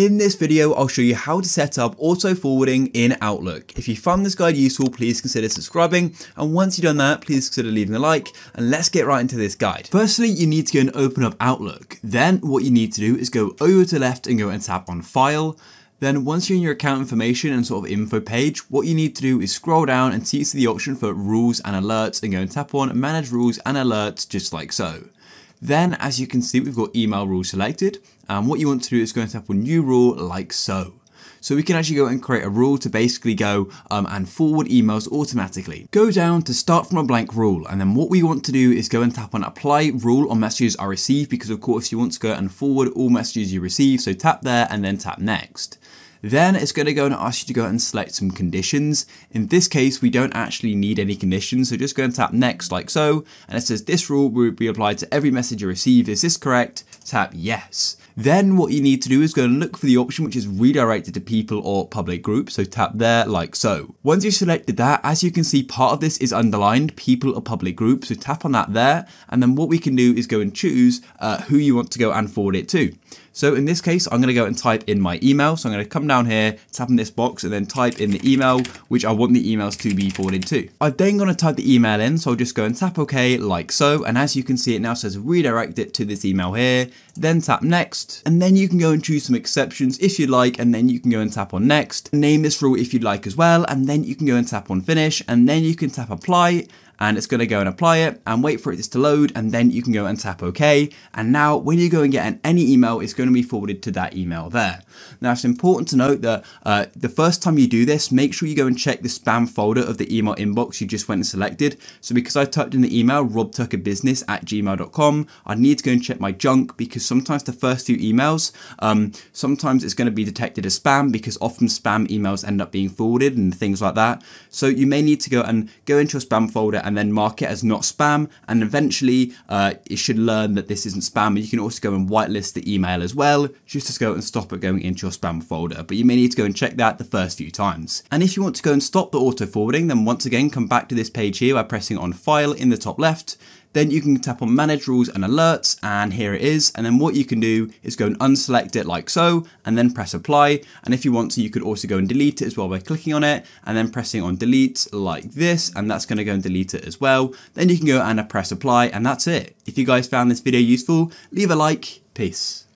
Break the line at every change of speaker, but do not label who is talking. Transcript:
In this video, I'll show you how to set up auto forwarding in Outlook. If you found this guide useful, please consider subscribing. And once you've done that, please consider leaving a like and let's get right into this guide. Firstly, you need to go and open up Outlook. Then what you need to do is go over to the left and go and tap on file. Then once you're in your account information and sort of info page, what you need to do is scroll down and see the option for rules and alerts and go and tap on manage rules and alerts just like so. Then as you can see, we've got email rule selected. And what you want to do is go and tap on new rule like so. So we can actually go and create a rule to basically go um, and forward emails automatically. Go down to start from a blank rule. And then what we want to do is go and tap on apply rule on messages I receive because of course you want to go and forward all messages you receive. So tap there and then tap next. Then it's going to go and ask you to go and select some conditions. In this case, we don't actually need any conditions, so just go and tap next like so, and it says this rule will be applied to every message you receive. Is this correct? Tap yes. Then what you need to do is go and look for the option which is redirected to people or public groups, so tap there like so. Once you've selected that, as you can see, part of this is underlined, people or public groups, so tap on that there, and then what we can do is go and choose uh, who you want to go and forward it to. So in this case, I'm going to go and type in my email. So I'm going to come down here, tap in this box and then type in the email, which I want the emails to be forwarded to. I'm then to type the email in. So I'll just go and tap OK like so. And as you can see, it now says redirect it to this email here, then tap next. And then you can go and choose some exceptions if you'd like. And then you can go and tap on next, name this rule if you'd like as well. And then you can go and tap on finish and then you can tap apply and it's going to go and apply it and wait for it to load and then you can go and tap OK. And now when you go and get an, any email, it's going to be forwarded to that email there. Now it's important to note that uh, the first time you do this, make sure you go and check the spam folder of the email inbox you just went and selected. So because I typed in the email robtuckerbusiness at gmail.com, I need to go and check my junk because sometimes the first few emails, um, sometimes it's going to be detected as spam because often spam emails end up being forwarded and things like that. So you may need to go and go into your spam folder and then mark it as not spam. And eventually uh, it should learn that this isn't spam. And you can also go and whitelist the email as well, just to go and stop it going into your spam folder. But you may need to go and check that the first few times. And if you want to go and stop the auto forwarding, then once again, come back to this page here by pressing on file in the top left. Then you can tap on manage rules and alerts and here it is. And then what you can do is go and unselect it like so and then press apply. And if you want to, you could also go and delete it as well by clicking on it and then pressing on delete like this. And that's going to go and delete it as well. Then you can go and press apply and that's it. If you guys found this video useful, leave a like. Peace.